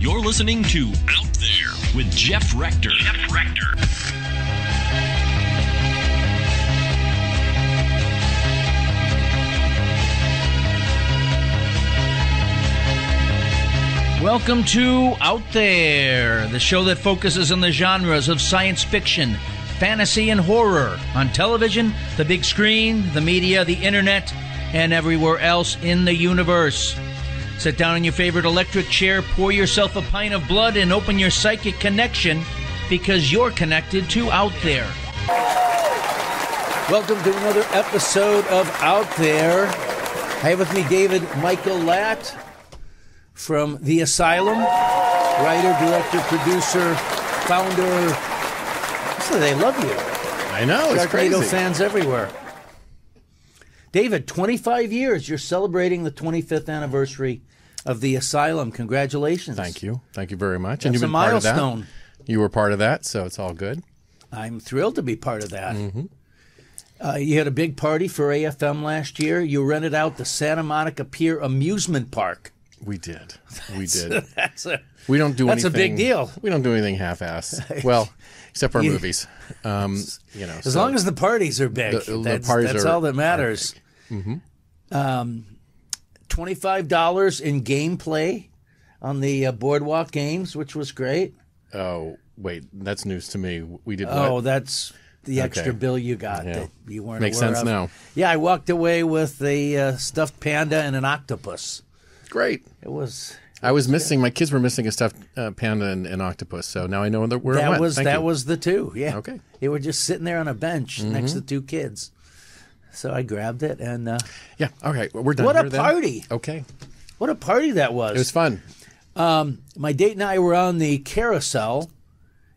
You're listening to Out There with Jeff Rector. Jeff Rector. Welcome to Out There, the show that focuses on the genres of science fiction, fantasy, and horror on television, the big screen, the media, the internet, and everywhere else in the universe. Sit down in your favorite electric chair, pour yourself a pint of blood, and open your psychic connection because you're connected to Out There. Welcome to another episode of Out There. I have with me David Michael Latt from The Asylum, writer, director, producer, founder. So they love you. I know it's Sharknado crazy. fans everywhere. David, 25 years. You're celebrating the 25th anniversary of The Asylum. Congratulations. Thank you, thank you very much. and you've a been part of that. You were part of that, so it's all good. I'm thrilled to be part of that. Mm-hmm. Uh, you had a big party for AFM last year. You rented out the Santa Monica Pier Amusement Park. We did, we did. That's a We don't do That's a big deal. We don't do anything half-ass. Well, except for our You- movies. Um, you know, as long as the parties are big. The- the that's parties that's are- all that matters. Um, Twenty-five dollars in gameplay on the uh, Boardwalk Games, which was great. Oh wait, that's news to me. We did. Oh, what? that's the extra bill you got Yeah. that you weren't Makes aware sense of. now. Yeah, I walked away with a uh, stuffed panda and an octopus. great. It was I was missing. My kids were missing a stuffed uh, panda and, and octopus. So now I know where, where it that went. was Thank that you. was the two. Yeah. Okay. Mm-hmm. They were just sitting there on a bench next to two kids. So I grabbed it and uh, Yeah. Okay. We're done. what a then. party! Okay. What a party that was. It was fun. My date and I were on the carousel,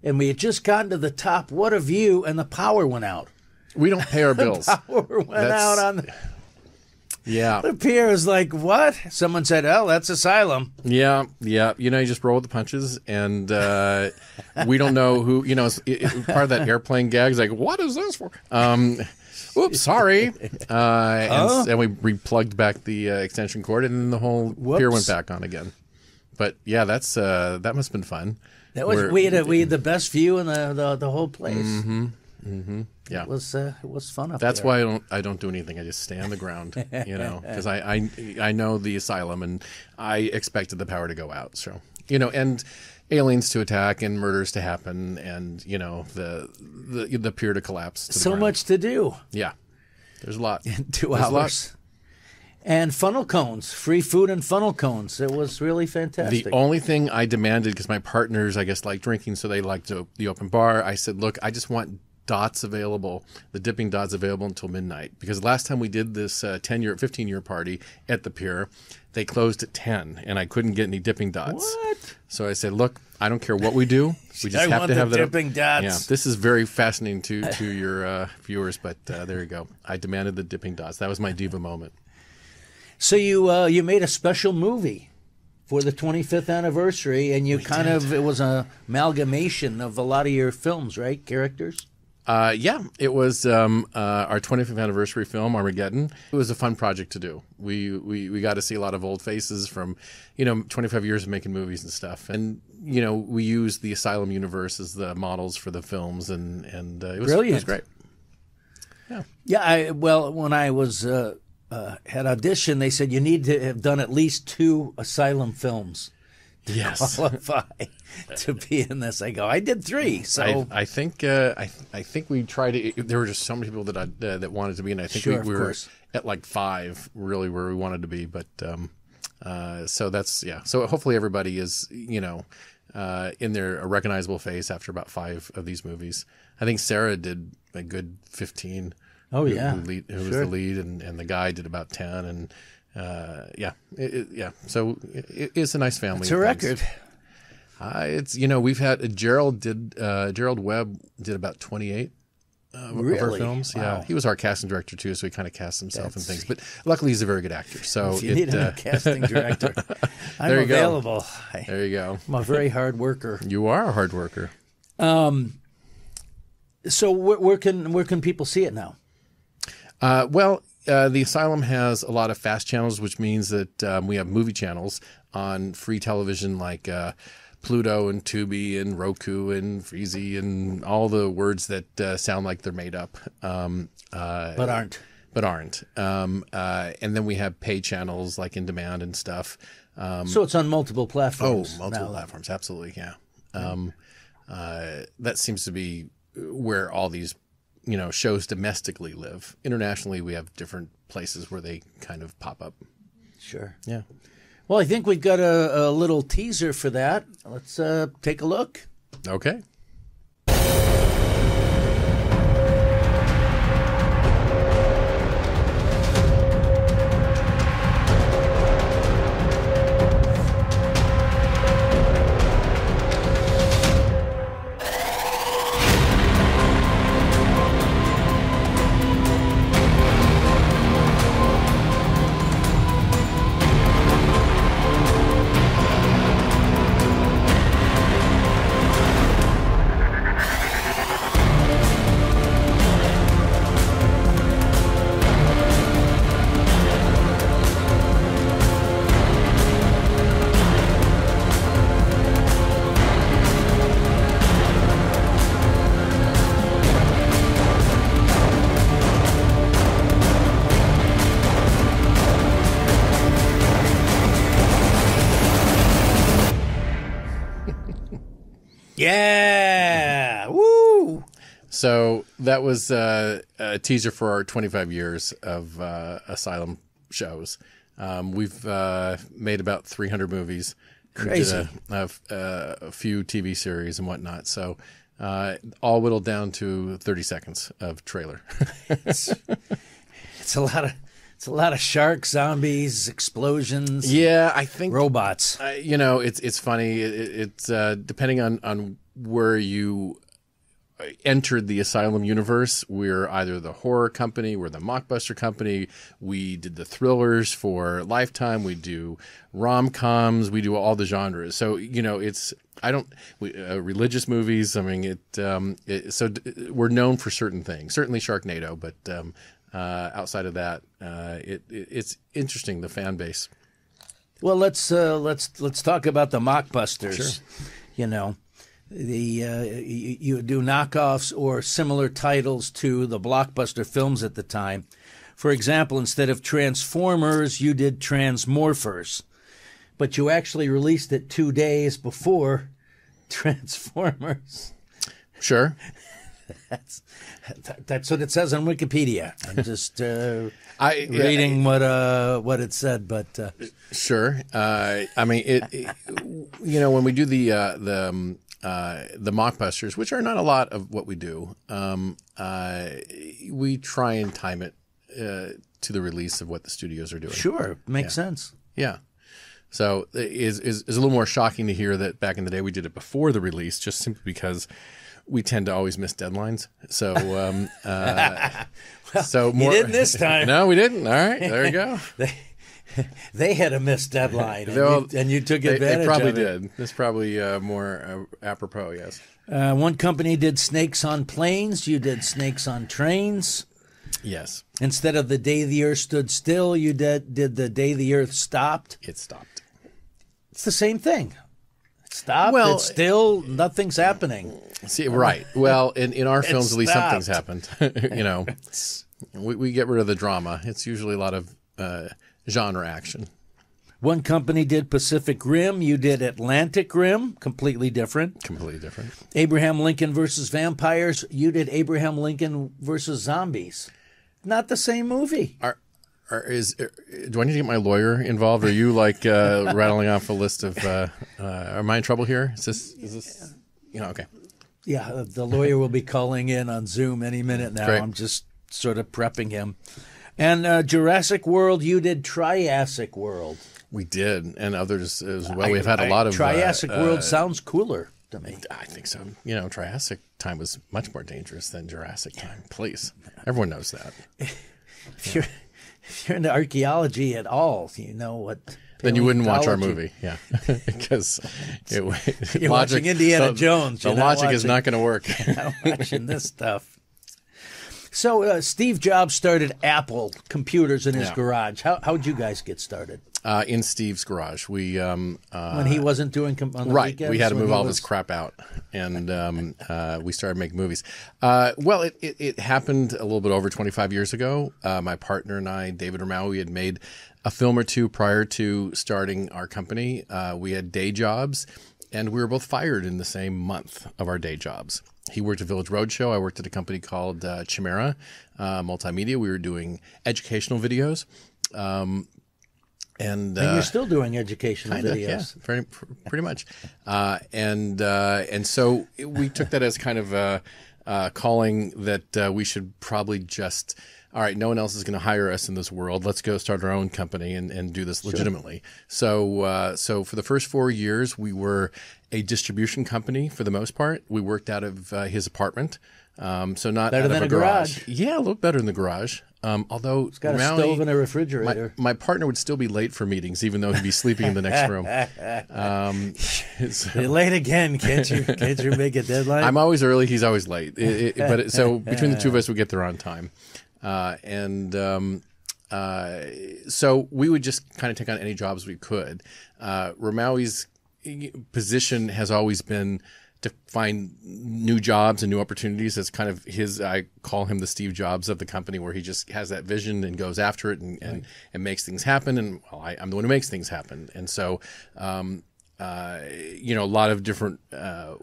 and we had just gotten to the top. What a view! And the power went out. We don't pay our bills. Power went That's- out on the, yeah. the pier. Is like what? Someone said, "Oh, that's Asylum." Yeah, yeah. You know, you just roll with the punches, and uh, we don't know who. You know, it's, it, it- part of that airplane gag is like, "What is this for?" Um, oops, sorry. Uh, and, and we replugged back the uh, extension cord, and then the whole pier Whoops. went back on again. But yeah, that's uh, that must have been fun. That was We're- we had a, we had the best view in the the, the whole place. Yeah, It was uh, it was fun up that's there. why I don't I don't do anything. I just stay on the ground, you know, because I, I I know the asylum, and I expected the power to go out. So you know, and aliens to attack and murders to happen, and you know the the the pier to collapse. To so ground. much to do. Yeah, there's a lot. Two There's hours. And funnel cones, free food and funnel cones. It was really fantastic. The only thing I demanded, because my partners, I guess, like drinking, so they liked the the open bar. I said, look, I just want dots available, the dipping dots available until midnight. Because last time we did this uh, 10 year, 15 year party at the pier, they closed at 10 and I couldn't get any dipping dots. What? So I said, look, I don't care what we do. We just I have want to the have that. dipping dots. Yeah, this is very fascinating to, to your uh, viewers, but uh, there you go. I demanded the dipping dots. That was my diva moment. So you uh, you made a special movie for the 25th anniversary, and you kind of it was a amalgamation of a lot of your films, right? Characters. Uh, yeah, it was um, uh, our 25th anniversary film, Armageddon. It was a fun project to do. We, we we got to see a lot of old faces from, you know, 25 years of making movies and stuff. And you know, we used the Asylum universe as the models for the films, and and uh, it was It was great. Yeah, Yeah. I well when I was uh, uh, had audition, they said you need to have done at least two asylum films Yes. qualify to be in this. I go, I did three, so I, I think uh, I I think we tried to. There were just so many people that I, uh, that wanted to be, and I think Sure, we, we were course. at like five, really where we wanted to be. But um, uh, so that's yeah. So hopefully everybody is you know uh, in their a recognizable face after about five of these movies. I think Sarah did a good fifteen. Oh, yeah. who, lead, who was the lead, and, and the guy did about ten, and uh, yeah, it, it- yeah. So it, it's a nice family. it's a record. Uh, it's you know we've had Gerald did uh, Gerald Webb did about twenty eight of, of our films. Wow. Yeah, he was our casting director too, so he kind of cast himself That's- and things. But luckily, he's a very good actor. So If you need a uh, casting director, I'm There you go. available. I, there you go. I'm a very hard worker. You are a hard worker. Um, So where, where can where can people see it now? Uh, well, uh, the asylum has a lot of fast channels, which means that um, we have movie channels on free television like uh, Pluto and Tubi and Roku and Freezy and all the words that uh, sound like they're made up. Um, uh, but aren't. but aren't. Um, uh, and then we have pay channels like in demand and stuff. Um, So it's on multiple platforms. oh, multiple now. platforms, absolutely, yeah. Um, uh, that seems to be where all these, you know, shows domestically live. Internationally, we have different places where they kind of pop up. Sure. Yeah. Well, I think we've got a, a little teaser for that. Let's uh, take a look. Okay. That was uh, a teaser for our 25 years of uh, Asylum shows. Um, we've uh, made about 300 movies. Crazy. A, a, a, a few TV series and whatnot. So uh, all whittled down to 30 seconds of trailer. It's a lot of it's a lot of sharks, zombies, explosions, yeah, I think robots. Uh, you know, it's it's funny. It, it- it's uh, depending on on where you entered the Asylum universe. We're either the horror company, we're the mockbuster company. We did the thrillers for Lifetime. We do rom coms. We do all the genres. So you know, it's I don't we, uh, religious movies. I mean, it. Um, it so d- we're known for certain things. Certainly Sharknado, but um, uh, outside of that, uh, it, it it's interesting the fan base. Well, let's uh, let's let's talk about the mockbusters. You know, the uh, you, you do knockoffs or similar titles to the blockbuster films at the time. For example, instead of Transformers, you did Transmorphers, but you actually released it two days before Transformers. Sure. That's that's what it says on Wikipedia. I'm just uh, I reading what uh, what it said, but uh, Sure. Uh, I mean, it, it- You know, when we do the uh, the um, uh, the mockbusters, which are not a lot of what we do, um, uh, we try and time it uh, to the release of what the studios are doing. sure, makes sense. Yeah. So it is is is a little more shocking to hear that back in the day we did it before the release, just simply because we tend to always miss deadlines. So um, uh, so more didn't this time. no, we didn't. All right, there you go. They had a missed deadline, and, Well, you, and you took They, advantage they probably did. It's probably uh, more uh, apropos. Yes. Uh, one company did snakes on planes. You did snakes on trains. Yes. Instead of the day the earth stood still, you did did the day the earth stopped. It stopped. It's the same thing. It stopped. Well- it's still nothing's happening. See, right. Well, in, in our films, at least stopped. something's happened. you know, we, we get rid of the drama. It's usually a lot of uh, genre action. One company did Pacific Rim. You did Atlantic Rim. Completely different. Completely different. Abraham Lincoln versus vampires. You did Abraham Lincoln versus zombies. Not the same movie. Are, are, is, are, do I need to get my lawyer involved? Are you like uh, rattling off a list of? Uh, uh, am I in trouble here? Is this? Is this? You know, okay. Yeah, the lawyer will be calling in on Zoom any minute now. Great. I'm just sort of prepping him. And uh, Jurassic World, you did Triassic World. We did, and others as well. We've had a I- lot of uh, Triassic uh, World sounds cooler to me. I think so. You know, Triassic time was much more dangerous than Jurassic time. Please, everyone knows that. If you're if you're into archaeology at all, you know what. Then you wouldn't watch our movie, yeah, because it, You're watching Indiana the, Jones. The You're not logic is not going to work. I'm watching this stuff. So uh, Steve Jobs started Apple computers in his Yeah. garage. How how'd you guys get started Uh, in Steve's garage, we um, uh, when he wasn't doing com- on the right. weekends? We had to move all was- this crap out, and um, uh, we started making movies. Uh, well, it, it, it happened a little bit over 25 years ago. Uh, my partner and I, David Rimawi, we had made a film or two prior to starting our company. Uh, we had day jobs, and we were both fired in the same month of our day jobs. He worked at Village Roadshow. I worked at a company called uh, Chimera uh, Multimedia. We were doing educational videos. Um, and, And uh, you're still doing educational Kinda, videos. yeah, very, pr- pretty much. Uh, and uh, and so we took that as kind of a, uh calling that uh, we should probably just. All right, no one else is going to hire us in this world. Let's go start our own company and, and do this legitimately. So, uh, so for the first four years, we were a distribution company for the most part. We worked out of uh, his apartment, um, so not Better out than of a garage. Yeah, a little better in the garage. Um, although it's Got a stove and a my, refrigerator. my partner would still be late for meetings, even though he'd be sleeping in the next room. Um, so- You're late again. Can't you? Can't you make a deadline? I'm always early. He's always late. It- it- but it, so between the two of us, we get there on time. Uh, and um, uh, so we would just kind of take on any jobs we could. Uh, Rimawi's position has always been to find new jobs and new opportunities. That's kind of his. I call him the Steve Jobs of the company, where he just has that vision and goes after it and and, and makes things happen. And well, I, I'm the one who makes things happen. And so, um, uh, you know, a lot of different. Uh,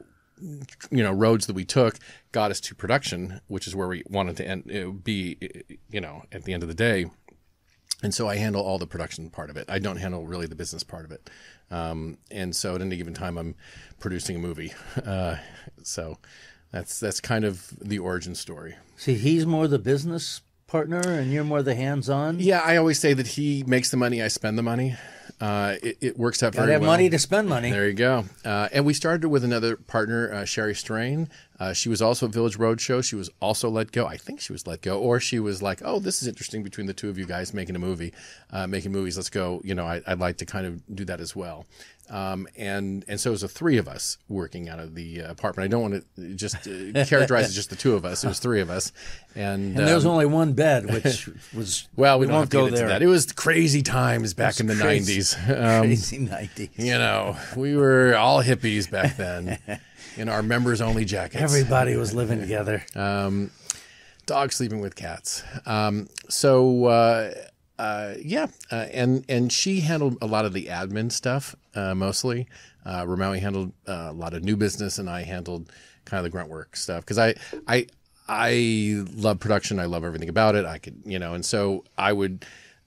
you know roads that we took got us to production, which is where we wanted to end, uh, be. uh, You know, at the end of the day, and so I handle all the production part of it. I don't handle really the business part of it. Um, and so at any given time, I'm producing a movie. Uh, so that's that's kind of the origin story. See, he's more the business partner, and you're more the hands-on. Yeah, I always say that he makes the money, I spend the money. Uh, it, it works out Gotta very have well. money to spend money. There you go. Uh, and we started with another partner, uh, Sherri Strain. Uh, she was also at Village Roadshow. She was also let go. I think she was let go, or she was like, "Oh, this is interesting between the two of you guys making a movie, uh, making movies. Let's go. You know, I, I'd like to kind of do that as well." Um, and and so it was the three of us working out of the uh, apartment. I don't want to just uh, characterize it just the two of us. It was three of us, and, And there was um, only one bed, which was well, we, don't won't go there. that. It was crazy times back in the crazy. nineties. Um, Crazy nineties. you know, we were all hippies back then in our members only jackets. Everybody was living together. Um, dog sleeping with cats. Um, so, uh, uh, yeah. Uh, and, and she handled a lot of the admin stuff, uh, mostly. Uh, Rimawi handled uh, a lot of new business and I handled kind of the grunt work stuff. Cause I, I, I love production. I love everything about it. I could, you know, and so I would,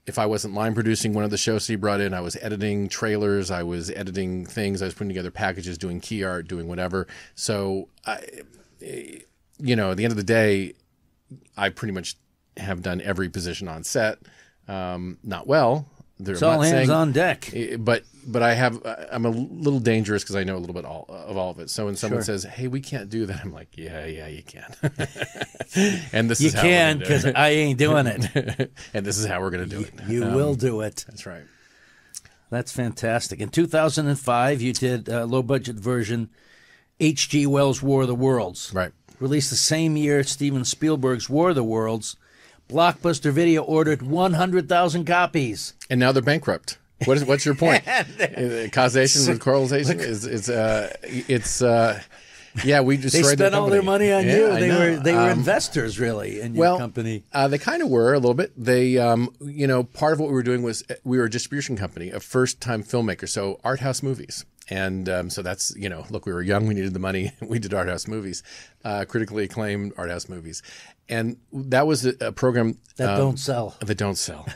if I wasn't line producing one of the shows he brought in, I was editing trailers, I was editing things, I was putting together packages, doing key art, doing whatever. So I, you know, at the end of the day, I pretty much have done every position on set. Um, not well. They're It's all hands saying- on deck. Eh, but but I have I'm a little dangerous because I know a little bit all, of all of it. So when someone Sure. says, "Hey, we can't do that," I'm like, "Yeah, yeah, you can." and this You is how can because. I ain't doing it. and this is how we're going to do it. You Um, will do it. That's right. That's fantastic. In 2005, you did a low budget version, H.G. Wells' War of the Worlds. Right. Released the same year Steven Spielberg's War of the Worlds. Blockbuster Video ordered 100,000 copies. And now they're bankrupt. What is what's your point? Uh, Causation with correlation is it's uh it's uh yeah we destroyed. They spent all their money on Yeah, you. They were they were Um, investors really in your well, company. Uh, they kind of were a little bit. They, um, you know, part of what we were doing was uh, we were a distribution company, a first-time filmmaker, so art house movies, and um, so that's you know, look, we were young, we needed the money, we did art house movies, uh, critically acclaimed art house movies, and that was a, a program That um, don't sell. that don't sell.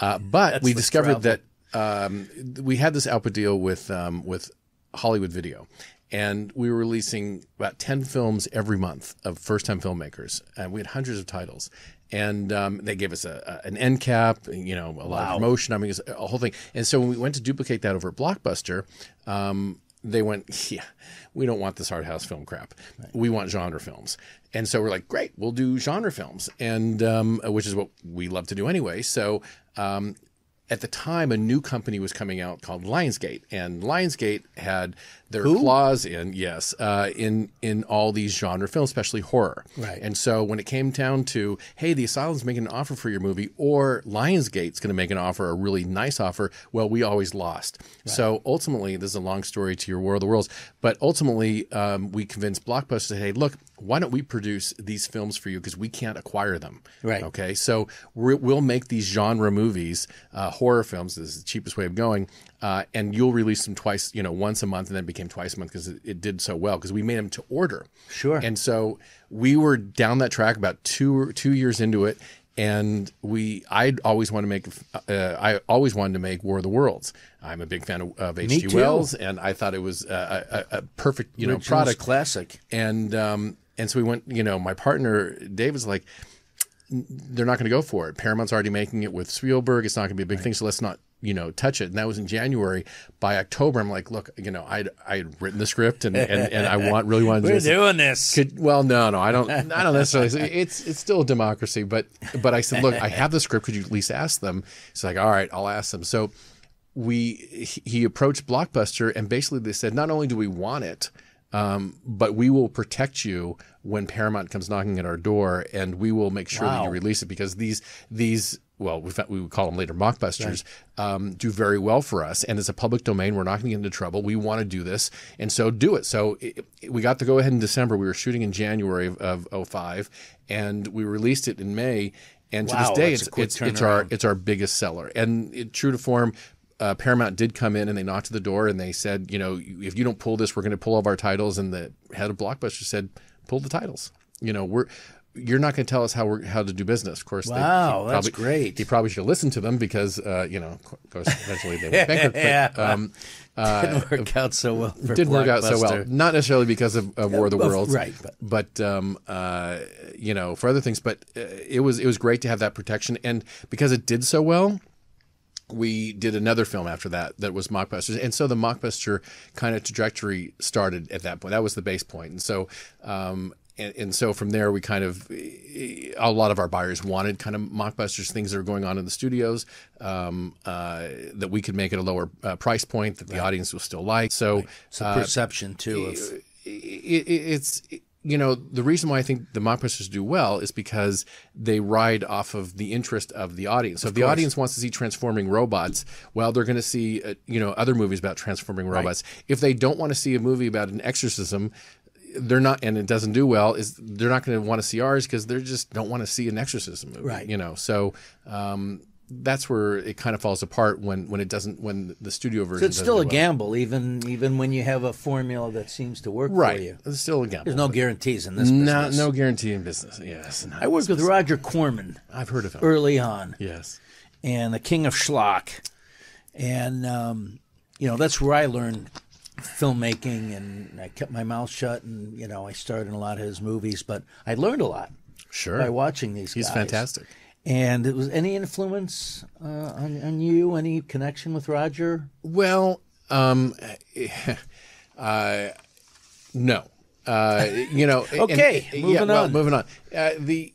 Uh, but we discovered trouble. that um, we had this output deal with um, with Hollywood Video, and we were releasing about ten films every month of first time filmmakers, and we had hundreds of titles. And um, they gave us a, a, an end cap, you know, a lot of promotion. I mean, it's a whole thing. And so when we went to duplicate that over at Blockbuster, um, they went, yeah, we don't want this art house film crap. We want genre films. And so we're like, great, we'll do genre films, and um, which is what we love to do anyway. So um, at the time, a new company was coming out called Lionsgate, and Lionsgate had their claws in, yes, uh, in in all these genre films, especially horror. Right. And so when it came down to, hey, the Asylum's making an offer for your movie, or Lionsgate's going to make an offer, a really nice offer, well, we always lost. So ultimately, this is a long story to your War of the Worlds, but ultimately, um, we convinced Blockbuster to say, hey, look, why don't we produce these films for you because we can't acquire them. Right. Okay. So we're, we'll make these genre movies, uh, horror films. This is the cheapest way of going. Uh, and you'll release them twice, you know, once a month, and then it became twice a month because it, it did so well because we made them to order. Sure. And so we were down that track about two two years into it, and we I'd always want to make uh, I always wanted to make War of the Worlds. I'm a big fan of, of H.G. Wells, and I thought it was a, a, a perfect you know product classic. and um, and so we went. You know, my partner Dave was like, they're not going to go for it. Paramount's already making it with Spielberg. It's not going to be a big thing, so let's not you know touch it. And that was in January. By October, I'm like, look, you know, I'd I'd written the script and and, and I want really wanted to do We're this. doing this. Could, well, no, no, I don't. I don't necessarily. It's it's still a democracy, but but I said, look, I have the script. Could you at least ask them? It's like, all right, I'll ask them. So we he he approached Blockbuster, and basically they said, not only do we want it, um, but we will protect you when Paramount comes knocking at our door, and we will make sure that you release it because these these well, we, we would call them later mockbusters, um, do very well for us. And it's a public domain. We're not going to get into trouble. We want to do this. And so do it. So it, it- we got to go ahead in December. We were shooting in January of, of 05 and we released it in May. And to Wow, this day, it's, it's, it's our, it's our biggest seller. And it, true to form, uh, Paramount did come in and they knocked at the door and they said, you know, if you don't pull this, we're going to pull all of our titles. And the head of Blockbuster said, pull the titles. You know, we're you're not going to tell us how we're how to do business. Of course, Wow, he that's probably- great. He probably should listen to them because uh, you know, of course, eventually they went bankrupt. Yeah. But, um, Didn't work out so well. Didn't work out so well. Not necessarily because of, of War of the Worlds, right, but- But um, uh, you know, for other things. But uh, it was it was great to have that protection, and because it did so well, we did another film after that that was Mockbusters, and so the Mockbuster kind of trajectory started at that point. That was the base point, and so. Um, and, and so from there, we kind of a lot of our buyers wanted kind of mockbusters, things that are going on in the studios um, uh, that we could make at a lower uh, price point that the audience will still like. So It's a perception too of it, it, it's you know the reason why I think the mockbusters do well is because they ride off of the interest of the audience. So if the audience wants to see transforming robots, well, they're going to see uh, you know other movies about transforming robots. If they don't want to see a movie about an exorcism. They're not, and it doesn't do well. Is they're not going to want to see ours because they just don't want to see an exorcism movie, Right. You know, so um, that's where it kind of falls apart when when it doesn't when the studio version. So it's still a well. gamble, even even when you have a formula that seems to work right? for you. It's still a gamble. There's no guarantees in this No, business. no guarantee in business. Yes, I worked with Roger Corman I've heard of him. early on, Yes, and the King of Schlock, and um, you know that's where I learned filmmaking, and I kept my mouth shut, and you know I starred in a lot of his movies, but I learned a lot sure. by watching these He's guys. fantastic. And it was any influence uh, on, on you? Any connection with Roger? Well, um, uh, no. Uh, you know. and- Okay, yeah, moving well, on. moving on. Uh, the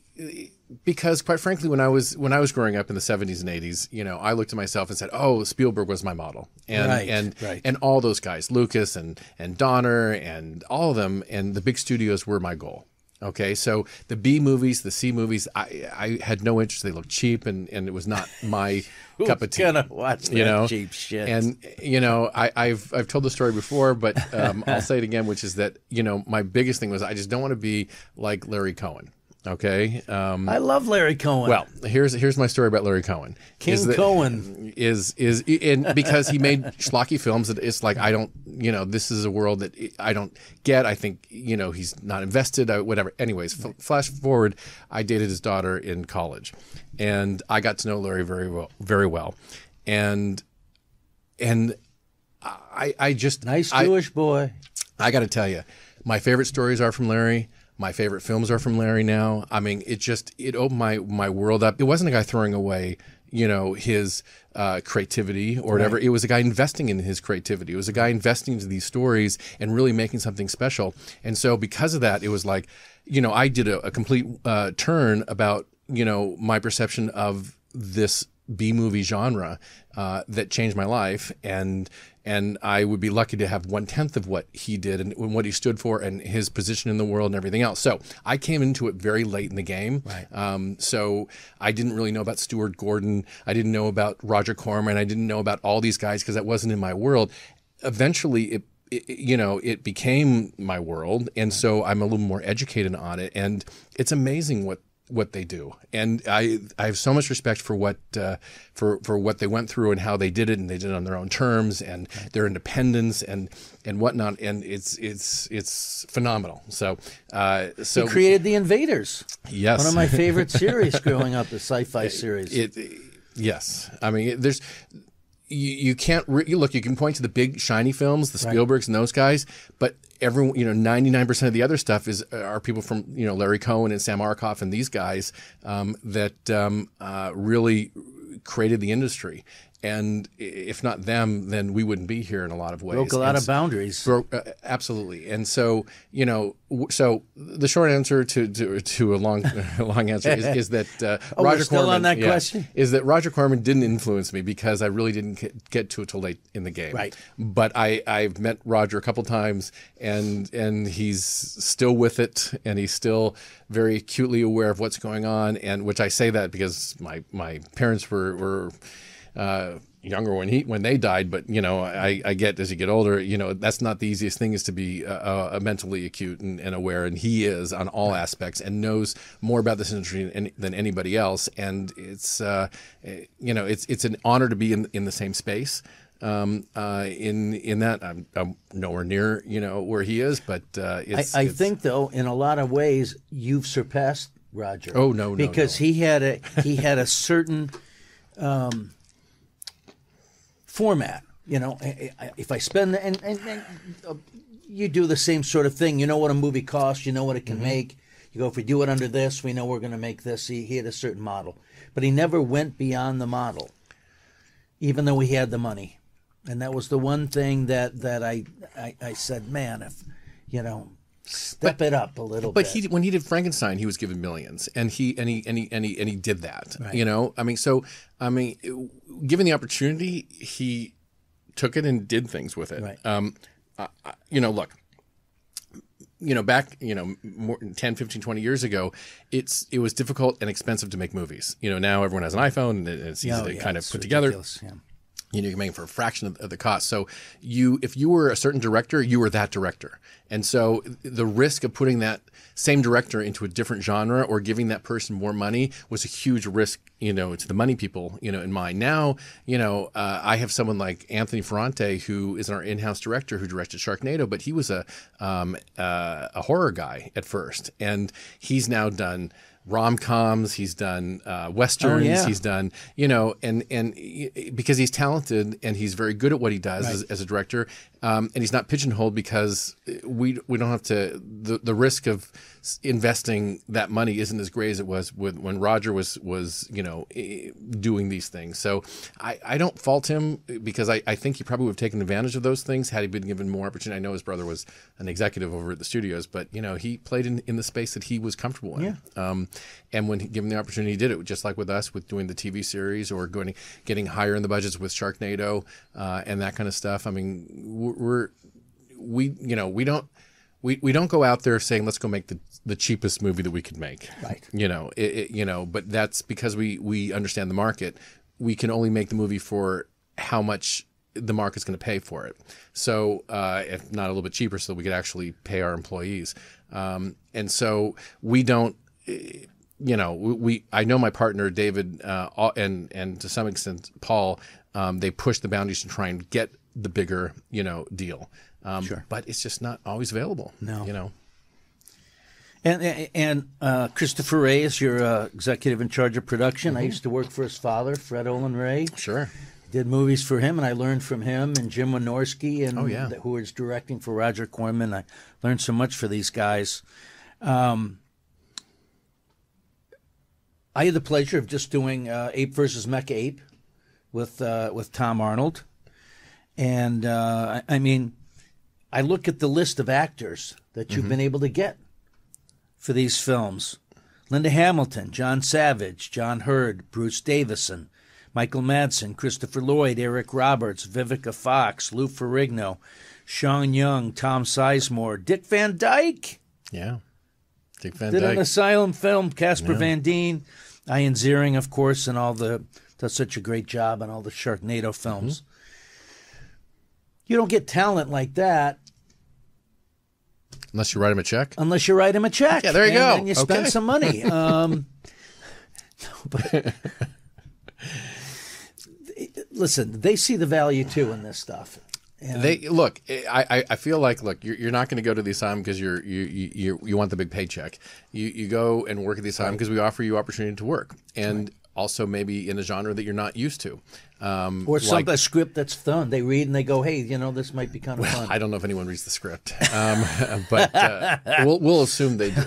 because quite frankly, when I was when I was growing up in the seventies and eighties, you know, I looked at myself and said, "Oh, Spielberg was my model," and Right, and right. and all those guys, Lucas and and Donner and all of them, and the big studios were my goal. Okay, so the B movies, the C movies, I I had no interest. They looked cheap, and and it was not my cup of tea. gonna watch you know, cheap shit? And you know, I, I've I've told the story before, but um, I'll say it again, which is that you know my biggest thing was I just don't want to be like Larry Cohen. Okay. Um, I love Larry Cohen. well, here's here's my story about Larry Cohen. King Is that- Cohen. is is and because he made schlocky films that it's like I don't you know this is a world that I don't get. I think you know he's not invested. I, whatever. Anyways, f- flash forward. I dated his daughter in college, and I got to know Larry very well, very well, and and I I just nice I, Jewish boy. I got to tell you, my favorite stories are from Larry. My favorite films are from Larry now. I mean, it just it opened my my world up. It wasn't a guy throwing away, you know, his uh, creativity or whatever. It was a guy investing in his creativity. It was a guy investing into these stories and really making something special. And so because of that, it was like, you know, I did a, a complete uh, turn about you know my perception of this B movie genre uh, that changed my life, and and I would be lucky to have one tenth of what he did and, and what he stood for and his position in the world and everything else. So I came into it very late in the game. Right. Um, so I didn't really know about Stuart Gordon. I didn't know about Roger Corman. I didn't know about all these guys because that wasn't in my world. Eventually, it it, you know, it became my world, and so I'm a little more educated on it, and it's amazing what what they do, and I I have so much respect for what uh, for for what they went through and how they did it, and they did it on their own terms and their independence and and whatnot, and it's it's it's phenomenal. So uh, so He created The Invaders. Yes. One of my favorite series growing up, the sci-fi series. It, yes, I mean, it, there's you, you can't re- you look. You can point to the big shiny films, the Spielbergs and those guys, but everyone, you know, ninety nine percent of the other stuff is are people from you know Larry Cohen and Sam Arkoff and these guys um, that um, uh, really created the industry. And if not them, then we wouldn't be here in a lot of ways. Broke a lot And of boundaries. Broke, uh, absolutely. And so, you know, w- so the short answer to to, to a long a long answer is, is that uh, Oh, Roger still Corman on that yeah, question? is that Roger Corman didn't influence me because I really didn't get, get to it till late in the game. Right. But I I've met Roger a couple times and and he's still with it and he's still very acutely aware of what's going on and which I say that because my my parents were were uh, younger when he when they died, but you know I, I get as you get older, you know that's not the easiest thing is to be uh, uh, mentally acute and, and aware, and he is on all aspects and knows more about this industry than, than anybody else, and it's uh, eh, you know it's it's an honor to be in in the same space. Um, uh, in in that I'm, I'm nowhere near you know where he is, but uh, I, I it's- think, though, in a lot of ways, you've surpassed Roger. Oh, no, no, because no. he had a he had a certain um, format. You know, if I spend and, and, and uh, you do the same sort of thing. You know what a movie costs. You know what it Mm-hmm. can make. You go if we do it under this, we know we're going to make this. He, he had a certain model, but he never went beyond the model, even though he had the money. And that was the one thing that that I I, I said, man, if you know, step it up a little But bit. he when he did Frankenstein, he was given millions, and he and he and he and he, and he did that. You know, I mean, so I mean, given the opportunity, he took it and did things with it. Right. Um, I, I- you know, look, you know, back, you know, more 10, 15, 20 years ago, it's it was difficult and expensive to make movies. You know, now everyone has an iPhone and it's easy Oh, to yeah, kind of put together yeah. You know, you can make it for a fraction of, of the cost. So you, if you were a certain director, you were that director. And so the risk of putting that same director into a different genre or giving that person more money was a huge risk, you know, to the money people, you know, in mind. Now, you know, uh, I have someone like Anthony Ferrante, who is our in-house director who directed Sharknado, but he was a, um, uh, a horror guy at first. And he's now done rom-coms, he's done uh, westerns, yeah. he's done, you know, and and because he's talented and he's very good at what he does as, as a director, um, and he's not pigeonholed because we we don't have to the the risk of investing that money isn't as great as it was with when Roger was was you know doing these things. So I, I don't fault him because I, I think he probably would have taken advantage of those things had he been given more opportunity. I know his brother was an executive over at the studios, but you know he played in, in the space that he was comfortable in. Um, and when given the opportunity, he did it just like with us with doing the TV series or going getting higher in the budgets with Sharknado uh, and that kind of stuff. I mean, we're, we're you know we don't we, we don't go out there saying let's go make the, the cheapest movie that we could make. Right. you know it, it, you know but that's because we we understand the market. We can only make the movie for how much the market's going to pay for it. So uh, if not a little bit cheaper so we could actually pay our employees. Um, and so we don't you know we, we I know my partner David uh, and and to some extent Paul um, they push the boundaries to try and get the bigger you know deal um, Sure. but it's just not always available No. you know And and uh, Christopher Ray is your uh, executive in charge of production. I used to work for his father, Fred Olen Ray. sure Did movies for him, and I learned from him and Jim Wynorski, and Oh, yeah. who was directing for Roger Corman. I learned so much for these guys. Um, I had the pleasure of just doing uh, Ape versus Mecha Ape with uh, with Tom Arnold, and uh, I, mean, I look at the list of actors that you've been able to get for these films. Linda Hamilton, John Savage, John Heard, Bruce Davison, Michael Madsen, Christopher Lloyd, Eric Roberts, Vivica Fox, Lou Ferrigno, Sean Young, Tom Sizemore, Dick Van Dyke. Yeah. Dick Van Did an asylum film, Casper Van Dien, Ian Ziering, of course, and all the does such a great job on all the Sharknado films. You don't get talent like that Unless you write him a check. unless you write him a check. Yeah, there you and, go. And you spend Okay. some money. Um, but listen, they see the value too in this stuff. And They look. I, I, feel like look. You're, you're not going to go to the asylum because you're you, you you you want the big paycheck. You you go and work at the asylum because we offer you opportunity to work and also maybe in a genre that you're not used to. Um, or some like- a script that's fun. They read and they go, "Hey, you know, this might be kind of fun." I don't know if anyone reads the script, um, but uh, we'll we'll assume they do.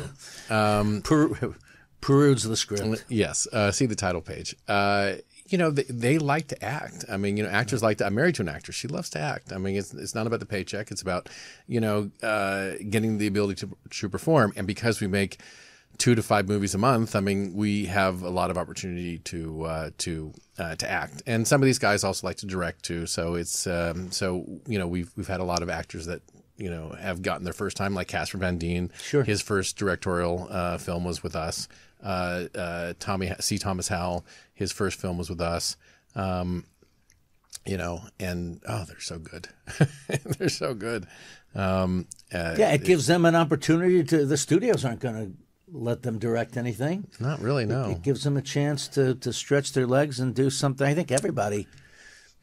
Per- peruse the script. Yes, uh, see the title page. Uh, you know, they, they like to act. I mean, you know, actors like to. I'm married to an actress. She loves to act. I mean, it's it's not about the paycheck. It's about you know uh, getting the ability to to perform. And because we make two to five movies a month, I mean, we have a lot of opportunity to uh, to uh, to act. And some of these guys also like to direct too. So it's um, so you know we've we've had a lot of actors that you know have gotten their first time, like Casper Van Dien. Sure. His first directorial uh, film was with us. Uh, uh, Tommy C. Thomas Howell, his first film was with us. Um, you know, and oh, they're so good. they're so good. Um, uh, Yeah, it gives them an opportunity to. The studios aren't going to let them direct anything. not really. No, It gives them a chance to, to stretch their legs and do something. I think everybody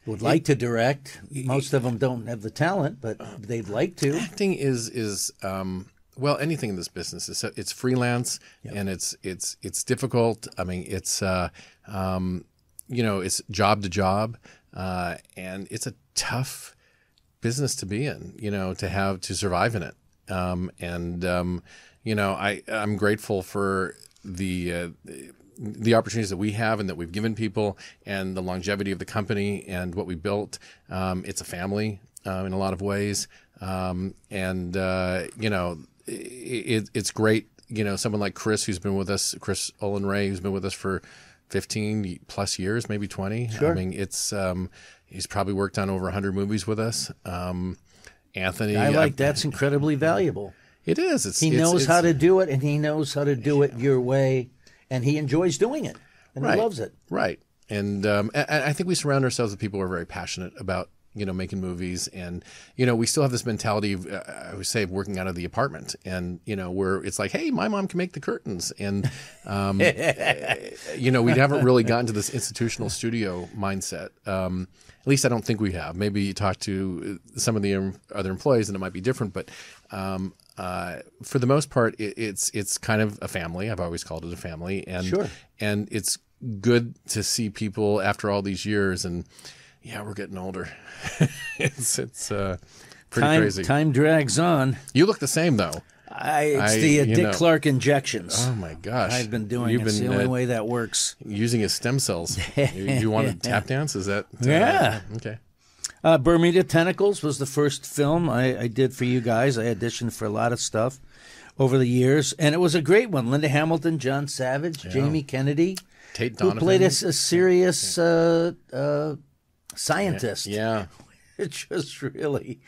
would like to direct. Most of them don't have the talent, but they'd like to. acting is is um, well anything in this business is it's freelance and it's it's it's difficult. I mean, it's uh, um, you know it's job to job, uh, and it's a tough business to be in. You know, to have to survive in it. Um, and um, you know, I I'm grateful for the. Uh, the opportunities that we have and that we've given people and the longevity of the company and what we built. Um, it's a family uh, in a lot of ways. Um, and, uh, you know, it, it's great. You know, someone like Chris, who's been with us, Chris Olen Ray, who's been with us for 15 plus years, maybe 20. Sure. I mean, it's, um, he's probably worked on over 100 movies with us. Um, Anthony, I like uh, that's incredibly valuable. It is. It's, He it's- knows it's- how to do it, and he knows how to do it your way, and he enjoys doing it, and Right. he loves it. Right. And um, a- I think we surround ourselves with people who are very passionate about you know making movies, and you know we still have this mentality of uh, I would say of working out of the apartment, and you know where it's like, hey, my mom can make the curtains, and um, you know we haven't really gotten to this institutional studio mindset. Um, at least I don't think we have. Maybe you talk to some of the other employees, and it might be different, but. Um, uh, for the most part, it, it's it's kind of a family. I've always called it a family, and Sure. and it's good to see people after all these years and yeah we're getting older it's it's uh pretty Time crazy time drags on. you look the same though I, it's I- the uh, Dick know- Clark injections. oh my gosh I've been doing you've it. It's the only uh, way that works. using his stem cells you, you want to tap dance is that uh, Yeah. okay Uh, Bermuda Tentacles was the first film I, I did for you guys. I auditioned for a lot of stuff over the years, and it was a great one. Linda Hamilton, John Savage, Jamie Kennedy, tate who donovan. played a serious uh, uh, scientist, yeah. Which was really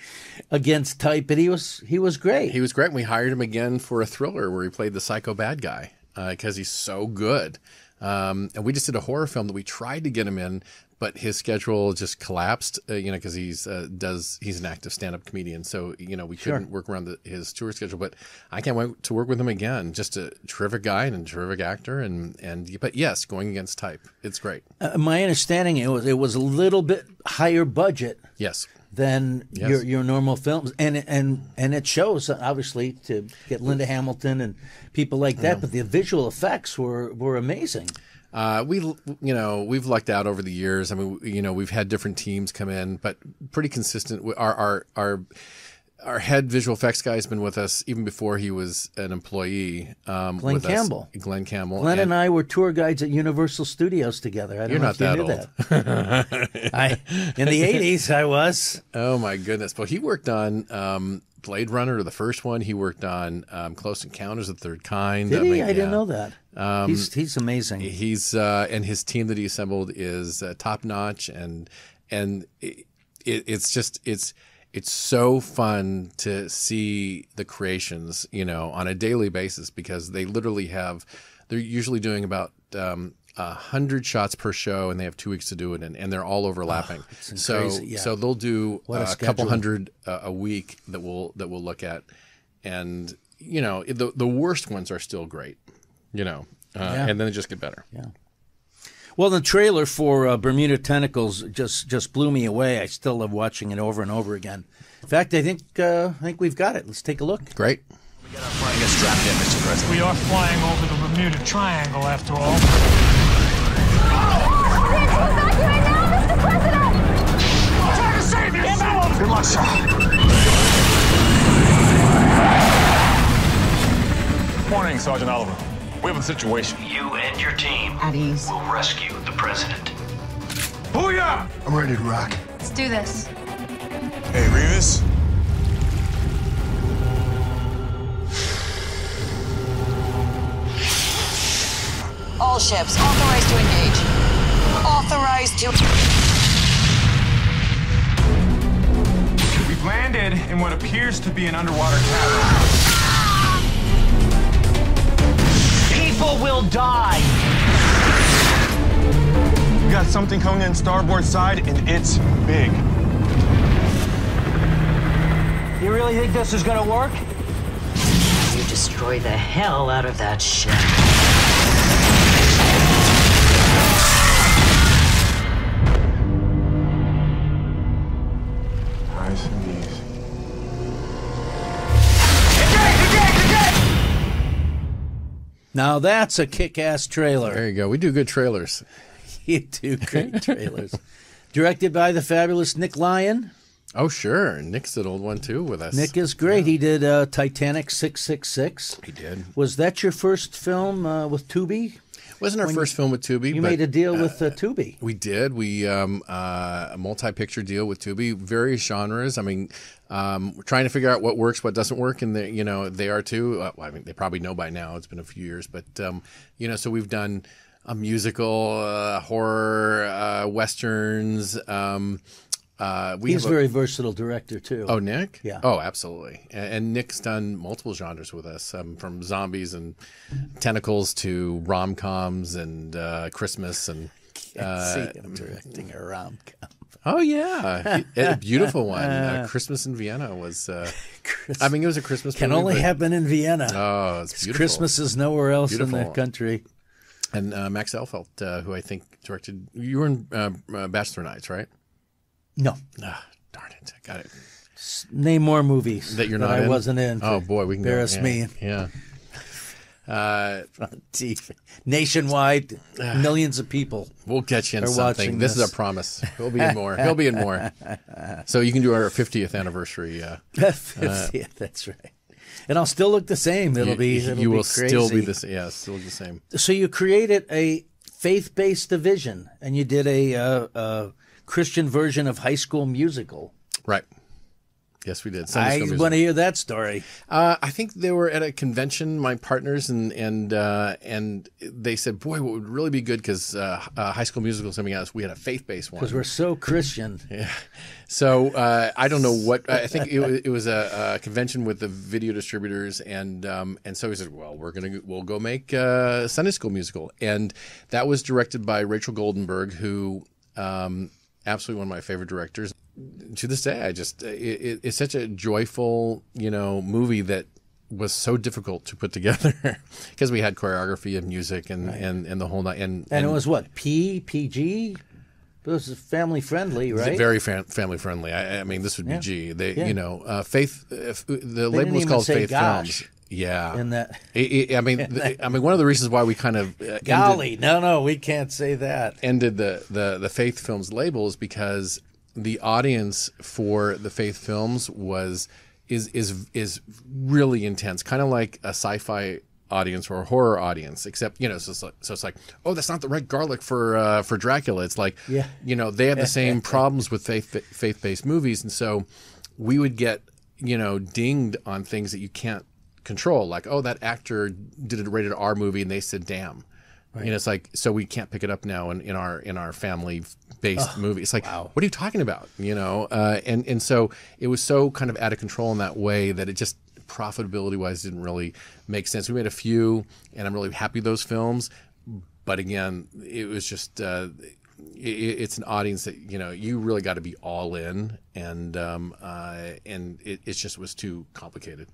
against type, but he was he was great. he was great. We hired him again for a thriller where he played the psycho bad guy because he's so good. Um, and we just did a horror film that we tried to get him in but his schedule just collapsed uh, you know because he's uh, does he's an active stand-up comedian. So you know we couldn't work around the, his tour schedule but i can't wait to work with him again. Just a terrific guy and a terrific actor and and but yes going against type. It's great. Uh, my understanding it was it was a little bit higher budget yes. than Yes. your your normal films, and and and it shows obviously to get Linda Hamilton and people like that. But the visual effects were were amazing. Uh, we, you know, we've lucked out over the years. I mean, you know, we've had different teams come in, but pretty consistent. Our, our, our, our head visual effects guy has been with us even before he was an employee. Um, Glenn with us. Campbell. Glenn Campbell. Glenn and I were tour guides at Universal Studios together. I don't You're know not if you that knew old. that. I, in the '80s, I was. Oh my goodness! Well, he worked on um, Blade Runner, the first one. He worked on um, Close Encounters of the Third Kind. Did I he? mean, I didn't know that. He's he's amazing. He's uh, and his team that he assembled is uh, top notch, and and it, it, it's just it's it's so fun to see the creations, you know, on a daily basis because they literally have they're usually doing about. Um, a hundred shots per show, and they have two weeks to do it, and, and they're all overlapping. so, yeah. so they'll do a uh, a couple hundred uh, a week that we'll that we'll look at, and you know the the worst ones are still great, you know, uh, Yeah. and then they just get better. Yeah. Well, the trailer for uh, Bermuda Tentacles just just blew me away. I still love watching it over and over again. In fact, I think uh, I think we've got it. Let's take a look. Great. Flying gets strapped in, Mr. President. We are flying over the Bermuda Triangle, after all. Good luck, sir. Morning, Sergeant Oliver. We have a situation. You and your team At ease. will rescue the president. Booyah! I'm ready to rock. Let's do this. Hey, Revis. All ships authorized to engage. Authorized to. We've landed in what appears to be an underwater cavern. People will die. We got something coming in starboard side, and it's big. You really think this is gonna work? You destroy the hell out of that ship. Now that's a kick-ass trailer. There you go. We do good trailers. you do great trailers. Directed by the fabulous Nick Lyon. Oh, sure. Nick's an old one too with us. Nick is great. He did uh, Titanic six six six. he did. Was that your first film uh, with Tubi? Wasn't our first film with Tubi. You but, made a deal with uh, Tubi. We did. We um, uh, a multi-picture deal with Tubi. Various genres. I mean, um, we're trying to figure out what works, what doesn't work, and they, you know, they are too. Uh, well, I mean, they probably know by now. It's been a few years, but um, you know, so we've done a musical, uh, horror, uh, westerns. Um, uh, we He's a very versatile director too. Oh, Nick? Yeah. Oh, absolutely. And, and Nick's done multiple genres with us, um, from zombies and tentacles to rom coms and uh, Christmas and. Can't see him directing a rom com. Oh yeah, a beautiful one. Uh, Christmas in Vienna was. Uh, I mean, it was a Christmas. Can movie, only but- happen in Vienna. Oh, it's beautiful. Christmas is nowhere else in Beautiful. the country. and uh, Max Elfelt, uh, who I think directed. You were in uh, uh, Bachelor Nights, right? No, Ah, darn it, I got it. name more movies That you're not. I in? wasn't in. Oh boy, we can Embarrass go. me. Yeah. Uh, Nationwide, millions of people. We'll get you in something. This, this. is a promise. He'll be in more. He'll be in more. So you can do our 50th anniversary. Uh, 50th, that's right. And I'll still look the same. It'll you, be. you It'll will be still be the same. Yeah, still the same. So you created a faith-based division, and you did a, uh, uh Christian version of High School Musical. Right. Yes, we did. Sunday I want to hear that story. Uh, I think they were at a convention, my partners, and and uh, and they said, "Boy, what would really be good because uh, uh, High School Musical is coming out. We had a faith-based one. Because we're so Christian. yeah. So uh, I don't know what I think it was, it was a, a convention with the video distributors, and um, and so he said, "Well, we're gonna we'll go make uh, Sunday School musical," and that was directed by Rachel Goldenberg, who um, absolutely one of my favorite directors. To this day, I just it, it, it's such a joyful you know movie that was so difficult to put together because we had choreography and music and and, and the whole night and And it was what? P, PG? It was family friendly, right? Very fam- family friendly. I, I mean, this would be Yeah. G. They, Yeah. you know, uh, Faith. If, the didn't label was called Faith gosh Films. Yeah, in that- I- I I mean, the, I mean, one of the reasons why we kind of uh, ended, Golly, no, no, we can't say that. ended the, the the Faith Films label is because the audience for the Faith Films was is is is really intense, kind of like a sci-fi audience or a horror audience. Except you know, so it's like, so it's like oh, that's not the right garlic for uh, for Dracula. It's like Yeah. you know they have the same problems with faith faith based movies, and so we would get you know dinged on things that you can't control, like oh that actor did a rated R movie and they said damn. You know, it's like so we can't pick it up now in, in our in our family based movie. It's like what are you talking about? You know, uh, and and so it was so kind of out of control in that way that it just profitability wise didn't really make sense. We made a few, and I'm really happy those films, but again, it was just. Uh, it, it's an audience that you know you really got to be all in, and um, uh, and it, it just was too complicated.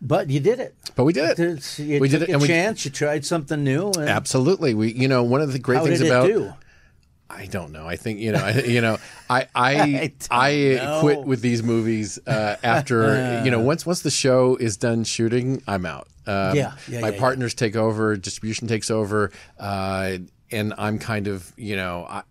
But you did it. But we did it. You we did it, a and we chance. you tried something new. Absolutely. We you know one of the great how things did about do? I don't know. I think you know. I, you know, I I don't I, quit with these movies uh, after you know once once the show is done shooting, I'm out. Um, Yeah, yeah, my yeah, yeah. partners take over, distribution takes over, uh, and I'm kind of you know I,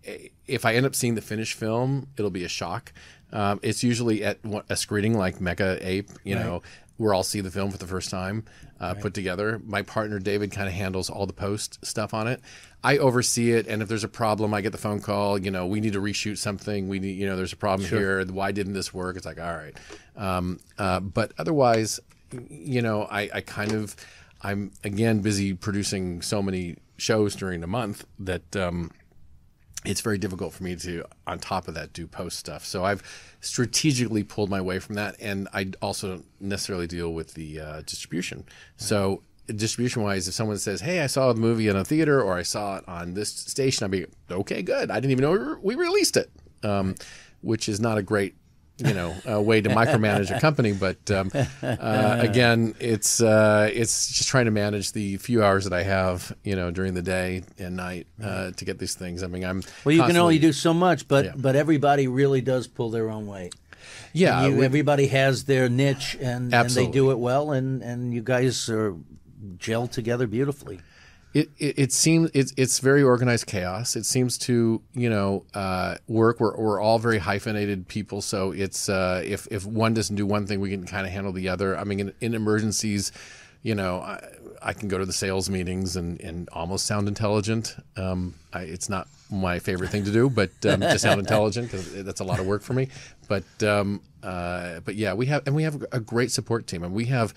if I end up seeing the finished film, it'll be a shock. Um, it's usually at a screening like Mega Ape, you know, where I'll see the film for the first time uh, put together. My partner David kind of handles all the post stuff on it. I oversee it, and if there's a problem, I get the phone call. You know, we need to reshoot something. We need, you know, there's a problem here. Why didn't this work? It's like, all right. Um, uh, but otherwise, you know, I, I kind of, I'm again busy producing so many shows during the month that. Um, it's very difficult for me to, on top of that, do post stuff. So I've strategically pulled my way from that, and I also don't necessarily deal with the uh, distribution. So distribution wise, if someone says, "Hey, I saw the movie in a theater," or "I saw it on this station," I'd be okay, good. I didn't even know we released it, um, which is not a great. You know, uh, way to micromanage a company, but um, uh, again, it's uh, it's just trying to manage the few hours that I have, you know, during the day and night uh, to get these things. I mean, I'm Well, you can only do so much, but Yeah. but everybody really does pull their own weight. Yeah, You- we- everybody has their niche, and, and they do it well, and, and you guys are gel together beautifully. It, it, it seems it's it's very organized chaos. It seems to you know uh, work. We're, we're all very hyphenated people, so it's uh, if if one doesn't do one thing, we can kind of handle the other. I mean, in, in emergencies, you know, I, I can go to the sales meetings and, and almost sound intelligent. Um, I, it's not my favorite thing to do, but um, to sound intelligent because that's a lot of work for me. But um, uh, but yeah, we have and we have a great support team, and we have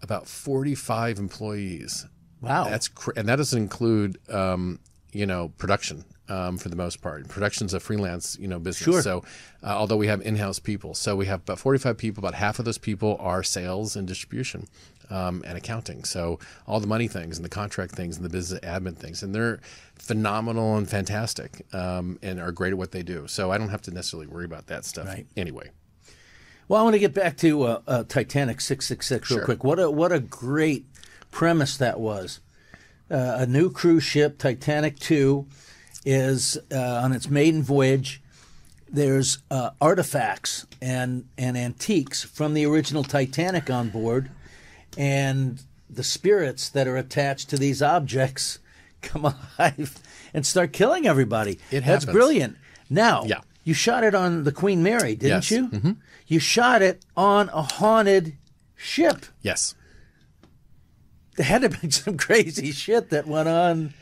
about forty five employees. Wow. That's cr- and that doesn't include um, you know production um, for the most part. Production's a freelance you know business. Sure. So uh, although we have in-house people, so we have about 45 people. About half of those people are sales and distribution um, and accounting. So all the money things and the contract things and the business admin things, and they're phenomenal and fantastic um, and are great at what they do. So I don't have to necessarily worry about that stuff Right. anyway. Well, I want to get back to uh, uh, Titanic six six six real Sure. quick. What a what a great premise that was. Uh, a new cruise ship, Titanic Two, is uh, on its maiden voyage. There's uh, artifacts and and antiques from the original Titanic on board, and the spirits that are attached to these objects come alive and start killing everybody. It That's happens. brilliant. Now, Yeah. you shot it on the Queen Mary, didn't Yes. you? Mm-hmm. You shot it on a haunted ship. Yes. There had to be some crazy shit that went on.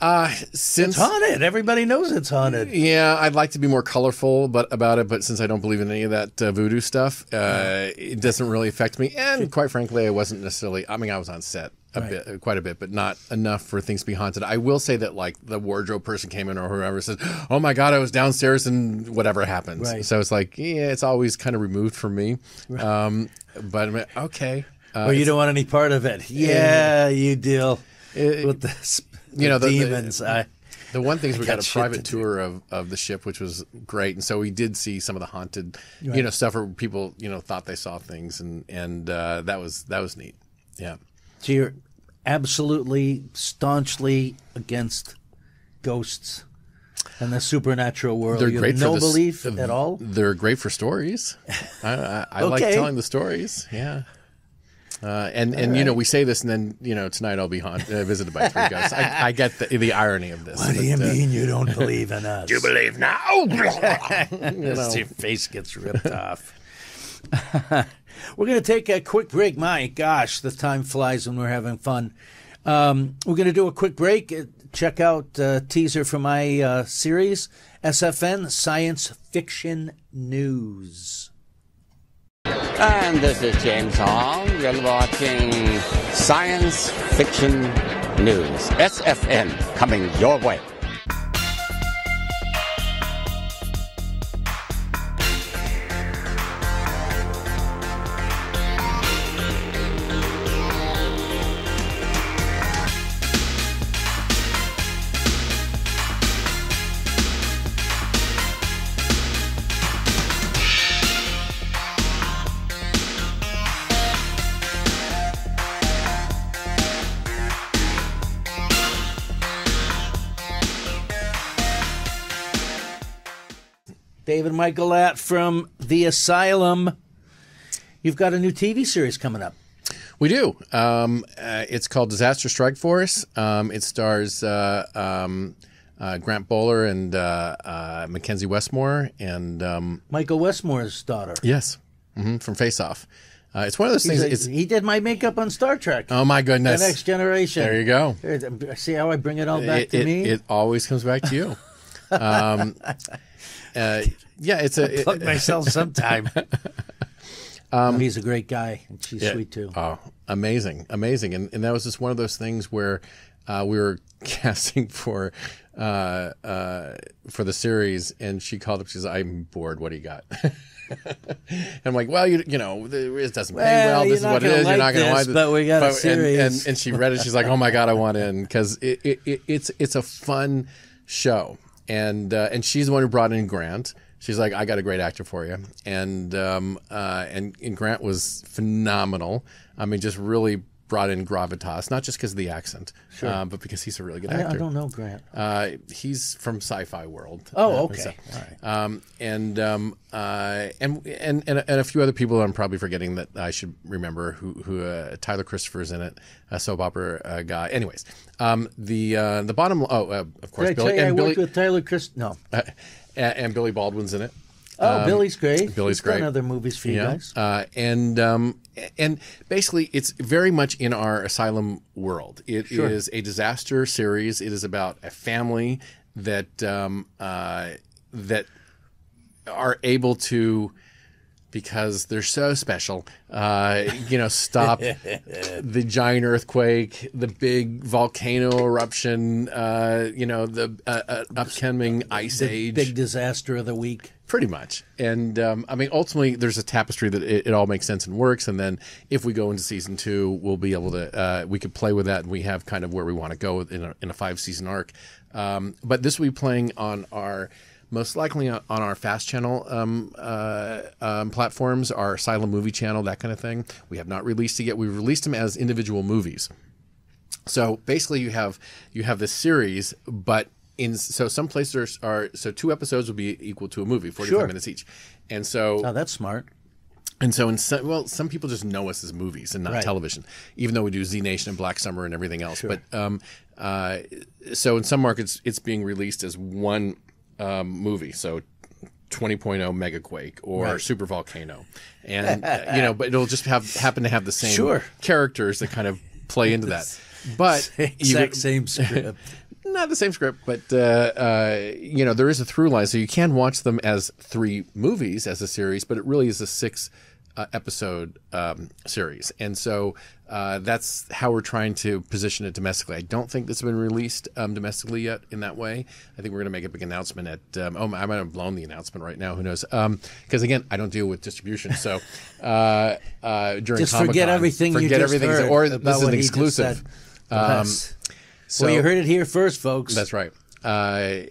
Uh, since It's haunted. Everybody knows it's haunted. Yeah, I'd like to be more colorful, but about it. But since I don't believe in any of that uh, voodoo stuff, uh, it doesn't really affect me. And quite frankly, I wasn't necessarily. I mean, I was on set a bit, uh, quite a bit, but not enough for things to be haunted. I will say that, like the wardrobe person came in or whoever says, "Oh my god, I was downstairs and whatever happens." Right. So it's like, yeah, it's always kind of removed from me. Um, but I'm like, okay, uh, or you don't want any part of it. Yeah, you deal It- with the, s- you know, the the- the- demons. I, The one thing is we got got, a private to tour of, of the ship, which was great, and so we did see some of the haunted, you know, stuff where people you know thought they saw things, and and uh, that was that was neat. Yeah, so you're absolutely staunchly against ghosts and the supernatural world. they're you great no for the belief at all. They're great for stories. I, I, I like telling the stories. Yeah. Uh, and and you know we say this and then you know tonight I'll be haunt, uh, visited by three ghosts. I, I get the, the irony of this. What do you uh, mean you don't believe in us? you believe now? you know. Your face gets ripped off. We're going to take a quick break. My gosh, the time flies when we're having fun. Um, we're going to do a quick break. Uh, Check out uh, teaser for my uh, series, SFN Science Fiction News. And this is James Hong. You're watching Science Fiction News, SFN, coming your way. David Michael Latt from The Asylum. You've got a new TV series coming up. We do. Um, uh, it's called Disaster Strike Force. Um, it stars uh, um, uh, Grant Bowler and uh, uh, Mackenzie Westmore, and um, Michael Westmore's daughter. yes, hmm from Face Off. Uh, it's one of those He's things. a- he did my makeup on Star Trek. oh my the goodness! Next Generation. There you go. See how I bring it all back it, to it- me? it always comes back to you. uh, yeah, it's a. Plug myself sometime. um, he's a great guy, and she's Yeah. sweet too. Oh, amazing, amazing, and and that was just one of those things where uh, we were casting for uh, uh, for the series, and she called up. She's, "I'm bored. What do you got?" And I'm like, "Well, you you know, it doesn't pay Well, well. This is what it is. gonna. You're not going to like this, like but we got a and- series. And, and she read it. She's like, "Oh my god, I want in because it, it, it, it's it's a fun show." And uh, and she's the one who brought in Grant. She's like, I got a great actor for you, and um, uh, and, and Grant was phenomenal. I mean, just really brought in gravitas, not just because of the accent, uh, but because he's a really good actor. I don't know Grant. Uh, he's from Sci-Fi World. Oh, Uh, okay. so- All right. um, and, um, uh, and and and and a few other people I'm probably forgetting that I should remember. Who who uh, Tyler Christopher's in it, a soap opera uh, guy. Anyways, um, the uh, the bottom. Oh, uh, of course, Did Billy you I and Billy worked with Tyler Chris? No. and, and Billy Baldwin's in it. Oh, Billy's great. Um, Billy's He's done great. other movies for you guys. Uh, and um, and basically, it's very much in our asylum world. It is a disaster series. It is about a family that um, uh, that are able to. Because they're so special, uh, you know, stop the giant earthquake, the big volcano eruption, uh, you know, the uh, uh, upcoming ice age. Big disaster of the week. Pretty much. And um, I mean, ultimately, there's a tapestry that it, it all makes sense and works. And then if we go into season two, we'll be able to, uh, we could play with that and we have kind of where we want to go in a, in a five season arc. Um, but this will be playing on our, most likely on, our fast channel um, uh, um, platforms, our Asylum movie channel, that kind of thing. We have not released it yet. We've released them as individual movies. So basically, you have you have this series, but in so some places are, are so two episodes will be equal to a movie, forty five Sure. minutes each, and so Oh, that's smart. and so in some, well, some people just know us as movies and not Right. television, even though we do Z Nation and Black Summer and everything else. But um, uh, so in some markets, it's being released as one um, movie. So 20.0 Megaquake or Right. Super Volcano, and uh, you know, but it'll just have happen to have the same Sure. characters that kind of play into that. But you Exact could- same script. not the same script, but uh, uh, you know there is a through line, so you can watch them as three movies as a series, but it really is a six uh, episode um, series, and so uh, that's how we're trying to position it domestically. I don't think this has been released um, domestically yet in that way. I think we're going to make a big announcement at. Um, oh, I might have blown the announcement right now. Who knows? Because again, I don't deal with distribution, so uh, uh, during Just forget Comic-Con, everything you forget just everything, heard or this is an exclusive. So well, you heard it here first, folks. that's right. Uh,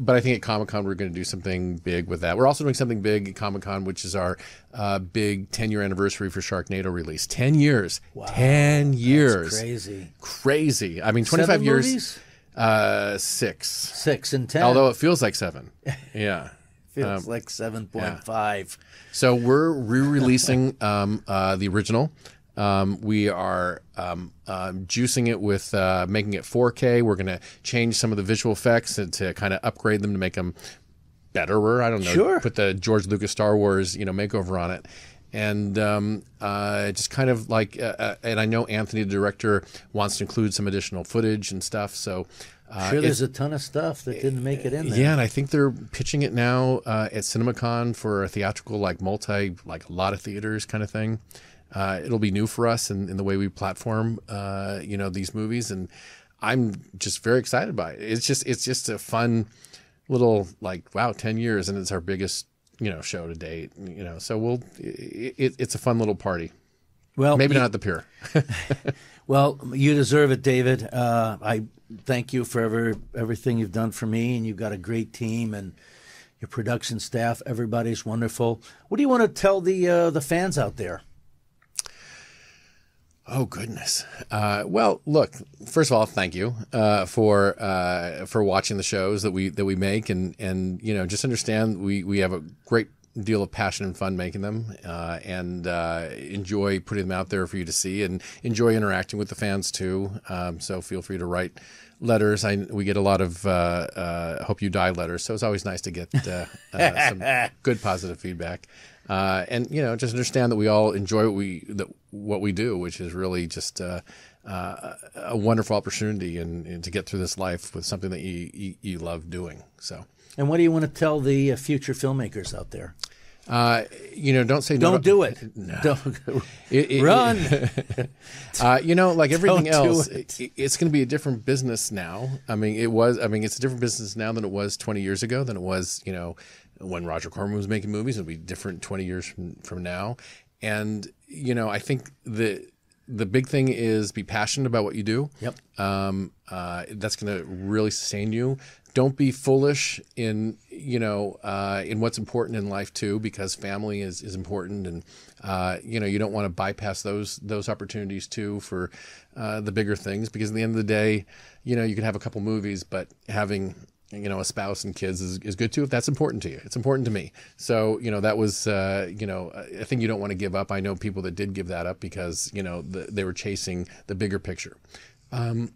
but I think at Comic Con we're going to do something big with that. We're also doing something big at Comic Con, which is our uh, big 10 year anniversary for Sharknado release. 10 years. Wow. 10 years. crazy. Crazy. I mean, 25 Seven years. movies? Uh, six. Six and ten. Although it feels like seven. Yeah. feels um, like seven point five. So we're re-releasing um, uh, the original. Um, we are um, um, juicing it with uh, making it 4K. We're going to change some of the visual effects and to kind of upgrade them to make them betterer. I don't know. Sure. Put the George Lucas Star Wars you know makeover on it. and um, uh, just kind of like, uh, uh, and I know Anthony, the director, wants to include some additional footage and stuff. So. Uh, sure, there's it's- a ton of stuff that didn't make it in there. yeah, and I think they're pitching it now uh, at CinemaCon for a theatrical, like multi, like a lot of theaters kind of thing. Uh, it'll be new for us in, in the way we platform, uh, you know, these movies, and I'm just very excited by it. It's just, it's just a fun little, like, wow, ten years, and it's our biggest, you know, show to date. You know, so we'll, it, it's a fun little party. Well, Maybe you- not the pier. Well, you deserve it, David. Uh, I thank you for ever, everything you've done for me, and you've got a great team and your production staff. Everybody's wonderful. What do you want to tell the uh, the fans out there? Oh goodness. Uh, well, look. First of all, thank you uh, for uh, for watching the shows that we that we make, and and you know just understand we we have a great deal of passion and fun making them, uh, and uh, enjoy putting them out there for you to see, and enjoy interacting with the fans too. Um, so feel free to write letters. I we get a lot of uh, uh, hope you die letters, so it's always nice to get uh, uh, some good positive feedback. Uh, and you know, just understand that we all enjoy what we that what we do, which is really just uh, uh, a wonderful opportunity and, and to get through this life with something that you, you, you love doing. So, And what do you want to tell the uh, future filmmakers out there? uh, you know, don't say no Don't do it. Don't It- it- run. uh, you know, like everything else, it. it- it's going to be a different business now. I mean, it was. I mean, it's a different business now than it was 20 years ago. Than it was, you know, when Roger Corman was making movies. It'll be different 20 years from, from now. And you know, I think the the big thing is be passionate about what you do. Yep. Um, uh, that's going to really sustain you. Don't be foolish in you know uh, in what's important in life too, because family is, is important, and uh, you know you don't want to bypass those those opportunities too for uh, the bigger things. Because at the end of the day, you know you can have a couple movies, but having you know a spouse and kids is, is good too if that's important to you. It's important to me. So you know that was uh, you know i think you don't want to give up. I know people that did give that up because you know the, they were chasing the bigger picture. Um,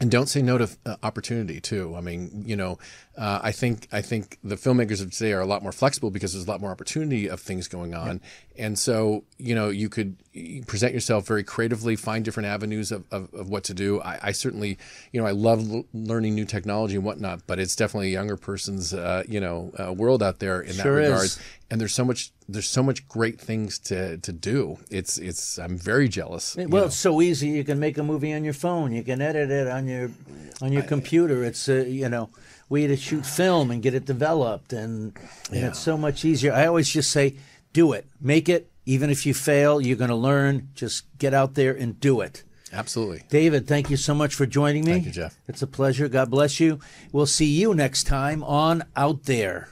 and don't say no to uh, opportunity too. I mean, you know, uh, I think I think the filmmakers of today are a lot more flexible because there's a lot more opportunity of things going on, and so you know you could present yourself very creatively, find different avenues of, of, of what to do. I, I certainly, you know, I love l- learning new technology and whatnot, but it's definitely a younger person's uh, you know uh, world out there in Sure that is. regard. And there's so much there's so much great things to to do. It's it's I'm very jealous. you Well, know. it's so easy. You can make a movie on your phone. You can edit it on your on your computer. It's uh, you know, we had to shoot film and get it developed, and, and it's so much easier. I always just say, do it, make it. Even if you fail, you're going to learn. Just get out there and do it. Absolutely. David, thank you so much for joining me. Thank you, Jeff. It's a pleasure. God bless you. We'll see you next time on Out There.